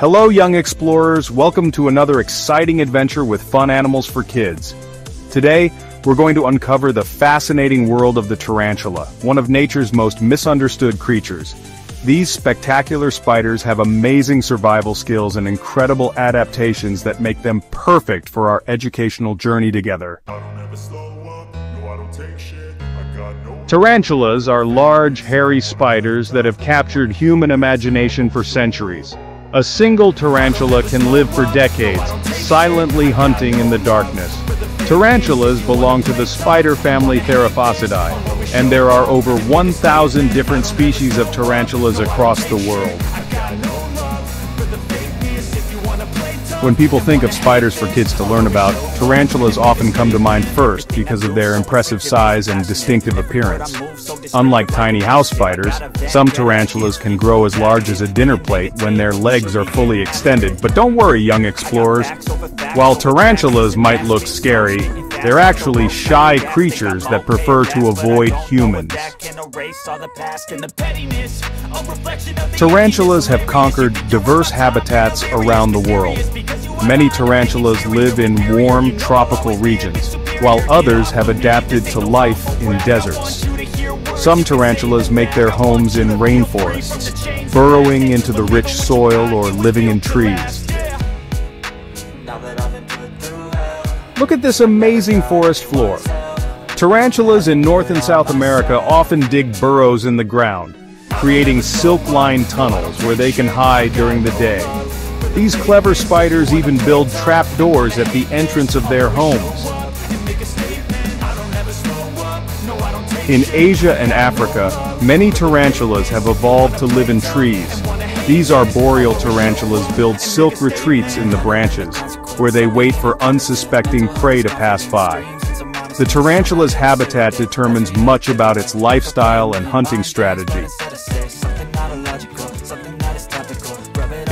Hello young explorers, welcome to another exciting adventure with fun animals for kids. Today, we're going to uncover the fascinating world of the tarantula, one of nature's most misunderstood creatures. These spectacular spiders have amazing survival skills and incredible adaptations that make them perfect for our educational journey together. Tarantulas are large, hairy spiders that have captured human imagination for centuries. A single tarantula can live for decades, silently hunting in the darkness. Tarantulas belong to the spider family Theraphosidae, and there are over 1,000 different species of tarantulas across the world. When people think of spiders for kids to learn about, tarantulas often come to mind first because of their impressive size and distinctive appearance. Unlike tiny house spiders, some tarantulas can grow as large as a dinner plate when their legs are fully extended, but don't worry young explorers. While tarantulas might look scary, they're actually shy creatures that prefer to avoid humans. Tarantulas have conquered diverse habitats around the world. Many tarantulas live in warm, tropical regions, while others have adapted to life in deserts. Some tarantulas make their homes in rainforests, burrowing into the rich soil or living in trees. Look at this amazing forest floor. Tarantulas in North and South America often dig burrows in the ground, creating silk-lined tunnels where they can hide during the day. These clever spiders even build trapdoors at the entrance of their homes. In Asia and Africa, many tarantulas have evolved to live in trees. These arboreal tarantulas build silk retreats in the branches, where they wait for unsuspecting prey to pass by. The tarantula's habitat determines much about its lifestyle and hunting strategy.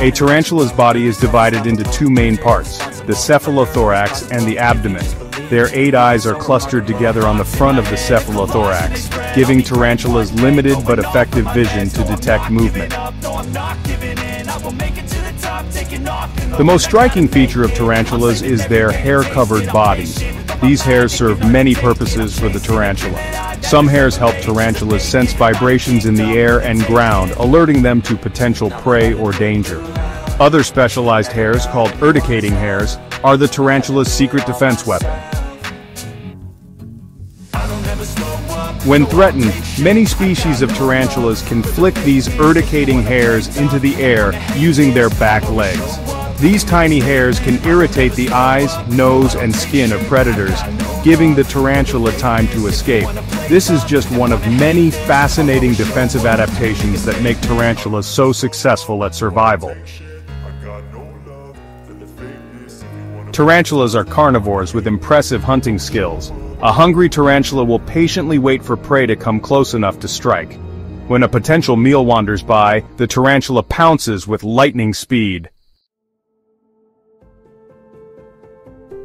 A tarantula's body is divided into two main parts, the cephalothorax and the abdomen. Their eight eyes are clustered together on the front of the cephalothorax, giving tarantulas limited but effective vision to detect movement. The most striking feature of tarantulas is their hair-covered bodies. These hairs serve many purposes for the tarantula. Some hairs help tarantulas sense vibrations in the air and ground, alerting them to potential prey or danger. Other specialized hairs, called urticating hairs, are the tarantula's secret defense weapon. When threatened, many species of tarantulas can flick these urticating hairs into the air using their back legs. These tiny hairs can irritate the eyes, nose, and skin of predators, giving the tarantula time to escape. This is just one of many fascinating defensive adaptations that make tarantulas so successful at survival. Tarantulas are carnivores with impressive hunting skills. A hungry tarantula will patiently wait for prey to come close enough to strike. When a potential meal wanders by, the tarantula pounces with lightning speed.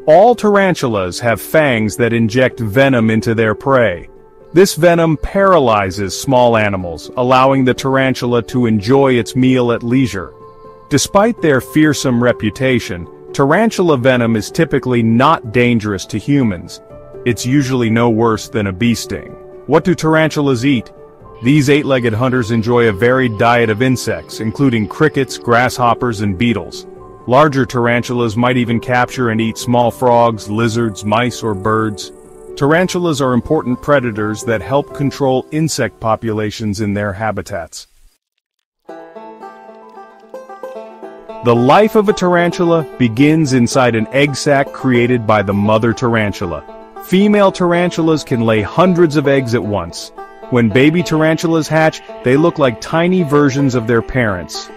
All tarantulas have fangs that inject venom into their prey. This venom paralyzes small animals, allowing the tarantula to enjoy its meal at leisure. Despite their fearsome reputation, Tarantula venom is typically not dangerous to humans. It's usually no worse than a bee sting. What do tarantulas eat? These eight-legged hunters enjoy a varied diet of insects, including crickets, grasshoppers, and beetles. Larger tarantulas might even capture and eat small frogs, lizards, mice, or birds. Tarantulas are important predators that help control insect populations in their habitats. The life of a tarantula begins inside an egg sac created by the mother tarantula. Female tarantulas can lay hundreds of eggs at once. When baby tarantulas hatch, they look like tiny versions of their parents.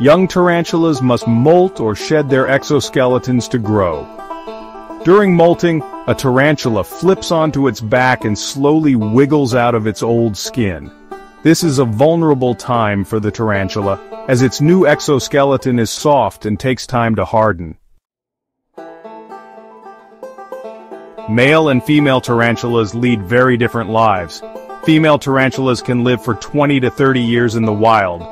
Young tarantulas must molt or shed their exoskeletons to grow. During molting, a tarantula flips onto its back and slowly wiggles out of its old skin. This is a vulnerable time for the tarantula, as its new exoskeleton is soft and takes time to harden. Male and female tarantulas lead very different lives. Female tarantulas can live for 20 to 30 years in the wild.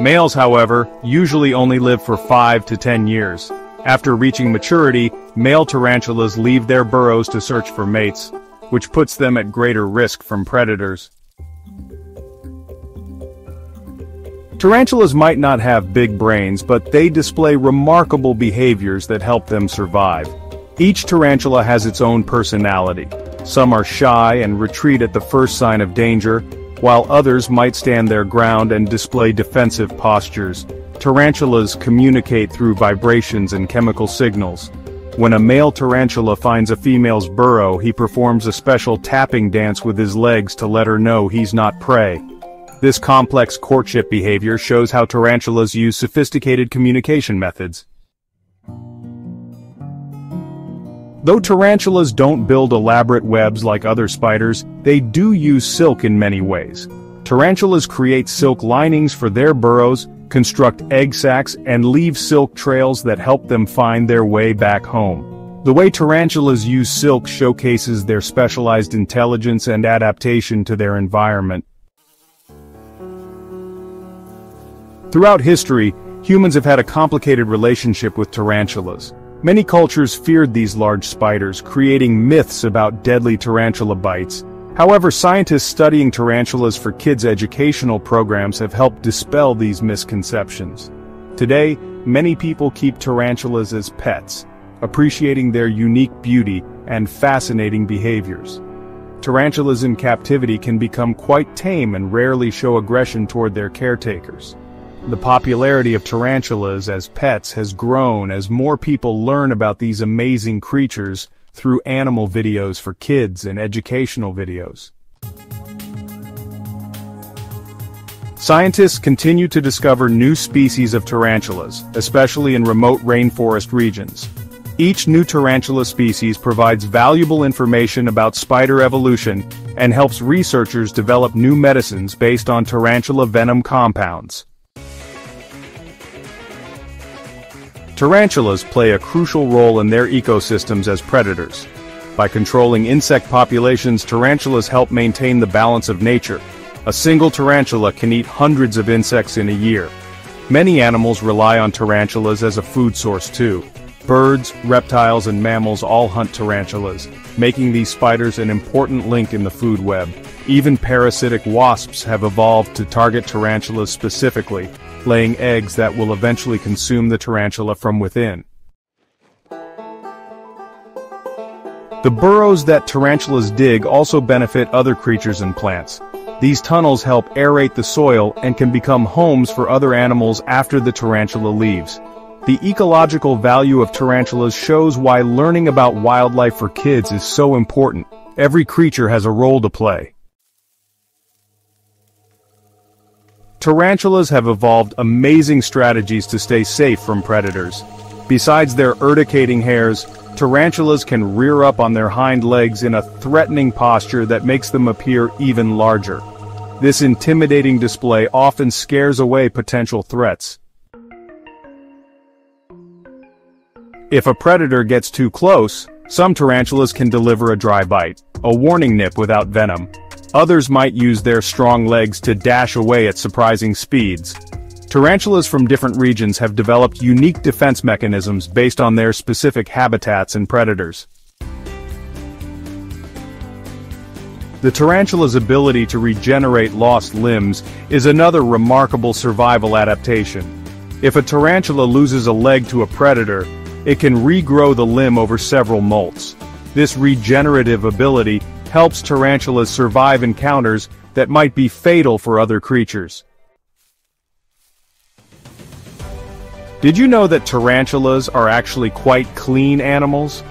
Males, however, usually only live for 5 to 10 years. After reaching maturity, male tarantulas leave their burrows to search for mates, which puts them at greater risk from predators. Tarantulas might not have big brains but they display remarkable behaviors that help them survive. Each tarantula has its own personality. Some are shy and retreat at the first sign of danger, while others might stand their ground and display defensive postures. Tarantulas communicate through vibrations and chemical signals. When a male tarantula finds a female's burrow he performs a special tapping dance with his legs to let her know he's not prey. This complex courtship behavior shows how tarantulas use sophisticated communication methods. Though tarantulas don't build elaborate webs like other spiders, they do use silk in many ways. Tarantulas create silk linings for their burrows, construct egg sacs, and leave silk trails that help them find their way back home. The way tarantulas use silk showcases their specialized intelligence and adaptation to their environment. Throughout history, humans have had a complicated relationship with tarantulas. Many cultures feared these large spiders, creating myths about deadly tarantula bites. However, scientists studying tarantulas for kids' educational programs have helped dispel these misconceptions. Today, many people keep tarantulas as pets, appreciating their unique beauty and fascinating behaviors. Tarantulas in captivity can become quite tame and rarely show aggression toward their caretakers. The popularity of tarantulas as pets has grown as more people learn about these amazing creatures through animal videos for kids and educational videos. Scientists continue to discover new species of tarantulas, especially in remote rainforest regions. Each new tarantula species provides valuable information about spider evolution and helps researchers develop new medicines based on tarantula venom compounds. Tarantulas play a crucial role in their ecosystems as predators. By controlling insect populations tarantulas help maintain the balance of nature. A single tarantula can eat hundreds of insects in a year. Many animals rely on tarantulas as a food source too. Birds, reptiles and mammals all hunt tarantulas, making these spiders an important link in the food web. Even parasitic wasps have evolved to target tarantulas specifically, laying eggs that will eventually consume the tarantula from within. The burrows that tarantulas dig also benefit other creatures and plants. These tunnels help aerate the soil and can become homes for other animals after the tarantula leaves. The ecological value of tarantulas shows why learning about wildlife for kids is so important. Every creature has a role to play. Tarantulas have evolved amazing strategies to stay safe from predators. Besides their urticating hairs, tarantulas can rear up on their hind legs in a threatening posture that makes them appear even larger. This intimidating display often scares away potential threats. If a predator gets too close, some tarantulas can deliver a dry bite, a warning nip without venom, Others might use their strong legs to dash away at surprising speeds. Tarantulas from different regions have developed unique defense mechanisms based on their specific habitats and predators. The tarantula's ability to regenerate lost limbs is another remarkable survival adaptation. If a tarantula loses a leg to a predator, it can regrow the limb over several molts. This regenerative ability helps tarantulas survive encounters that might be fatal for other creatures. Did you know that tarantulas are actually quite clean animals?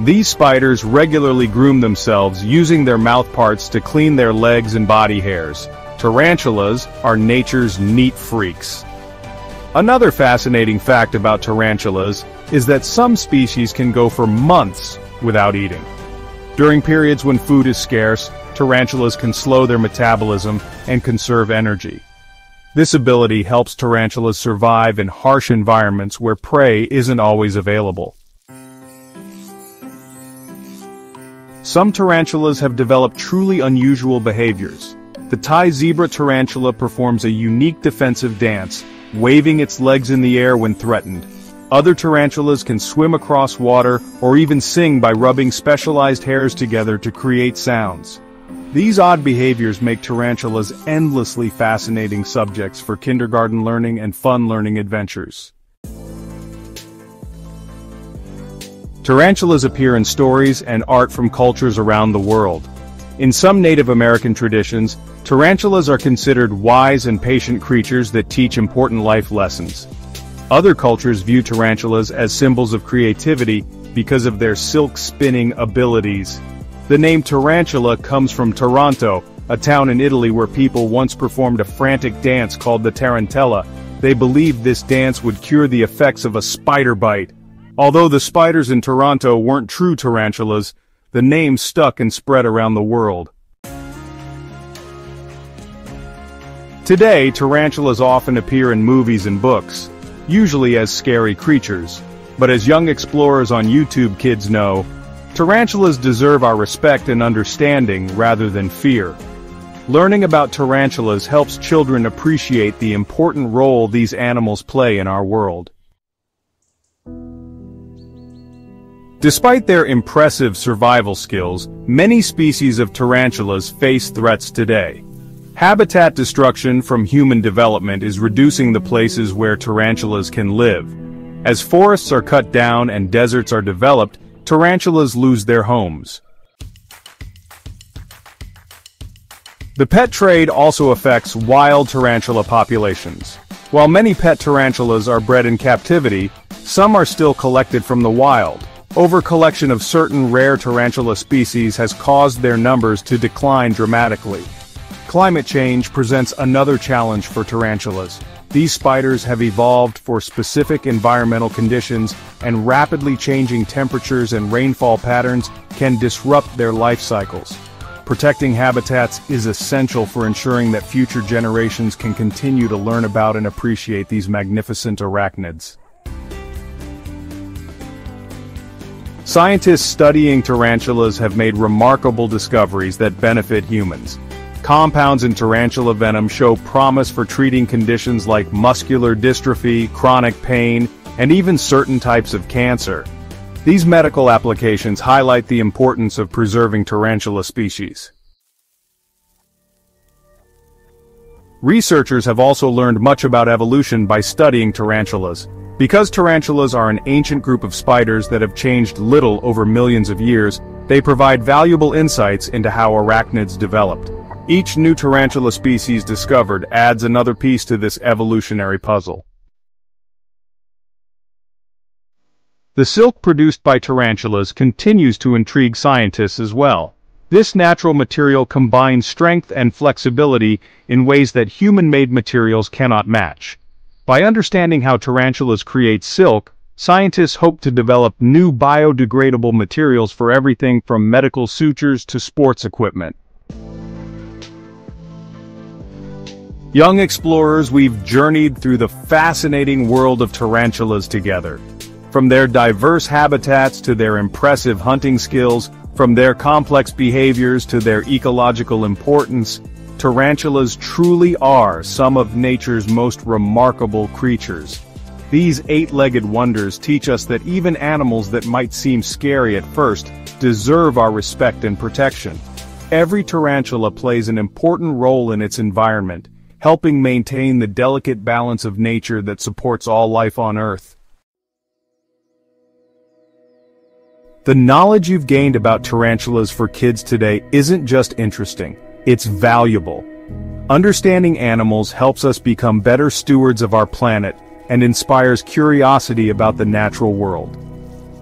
These spiders regularly groom themselves using their mouthparts to clean their legs and body hairs. Tarantulas are nature's neat freaks. Another fascinating fact about tarantulas is that some species can go for months without eating. During periods when food is scarce, tarantulas can slow their metabolism and conserve energy. This ability helps tarantulas survive in harsh environments where prey isn't always available. Some tarantulas have developed truly unusual behaviors. the Thai zebra tarantula performs a unique defensive dance, waving its legs in the air when threatened. Other tarantulas can swim across water or even sing by rubbing specialized hairs together to create sounds. These odd behaviors make tarantulas endlessly fascinating subjects for kindergarten learning and fun learning adventures. Tarantulas appear in stories and art from cultures around the world. In some Native American traditions, tarantulas are considered wise and patient creatures that teach important life lessons. Other cultures view tarantulas as symbols of creativity because of their silk-spinning abilities. The name tarantula comes from Taranto, a town in Italy where people once performed a frantic dance called the tarantella. They believed this dance would cure the effects of a spider bite. Although the spiders in Taranto weren't true tarantulas, the name stuck and spread around the world. Today, tarantulas often appear in movies and books usually as scary creatures. But as young explorers on YouTube kids know, tarantulas deserve our respect and understanding rather than fear. Learning about tarantulas helps children appreciate the important role these animals play in our world. Despite their impressive survival skills, many species of tarantulas face threats today. Habitat destruction from human development is reducing the places where tarantulas can live. As forests are cut down and deserts are developed, tarantulas lose their homes. The pet trade also affects wild tarantula populations. While many pet tarantulas are bred in captivity, some are still collected from the wild. Overcollection of certain rare tarantula species has caused their numbers to decline dramatically. Climate change presents another challenge for tarantulas. These spiders have evolved for specific environmental conditions, and rapidly changing temperatures and rainfall patterns can disrupt their life cycles. Protecting habitats is essential for ensuring that future generations can continue to learn about and appreciate these magnificent arachnids. Scientists studying tarantulas have made remarkable discoveries that benefit humans. Compounds in tarantula venom show promise for treating conditions like muscular dystrophy, chronic pain, and even certain types of cancer. These medical applications highlight the importance of preserving tarantula species. Researchers have also learned much about evolution by studying tarantulas. Because tarantulas are an ancient group of spiders that have changed little over millions of years, they provide valuable insights into how arachnids developed. Each new tarantula species discovered adds another piece to this evolutionary puzzle. The silk produced by tarantulas continues to intrigue scientists as well. This natural material combines strength and flexibility in ways that human-made materials cannot match. By understanding how tarantulas create silk, scientists hope to develop new biodegradable materials for everything from medical sutures to sports equipment. Young explorers, we've journeyed through the fascinating world of tarantulas together. From their diverse habitats to their impressive hunting skills, from their complex behaviors to their ecological importance, tarantulas truly are some of nature's most remarkable creatures. These eight-legged wonders teach us that even animals that might seem scary at first deserve our respect and protection. Every tarantula plays an important role in its environment, helping maintain the delicate balance of nature that supports all life on Earth. The knowledge you've gained about tarantulas for kids today isn't just interesting, it's valuable. Understanding animals helps us become better stewards of our planet and inspires curiosity about the natural world.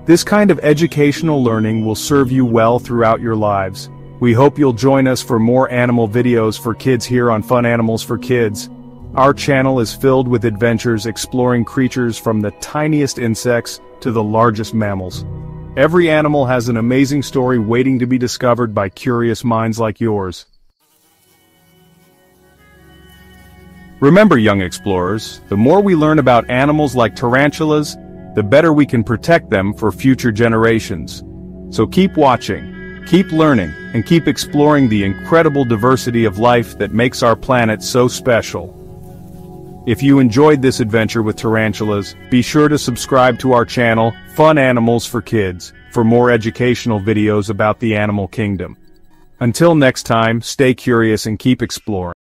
This kind of educational learning will serve you well throughout your lives, we hope you'll join us for more animal videos for kids here on Fun Animals for Kids. Our channel is filled with adventures exploring creatures from the tiniest insects to the largest mammals. Every animal has an amazing story waiting to be discovered by curious minds like yours. Remember, young explorers, the more we learn about animals like tarantulas, the better we can protect them for future generations. So keep watching, keep learning, and keep exploring the incredible diversity of life that makes our planet so special. If you enjoyed this adventure with tarantulas, be sure to subscribe to our channel, Fun Animals for Kids, for more educational videos about the animal kingdom. Until next time, stay curious and keep exploring.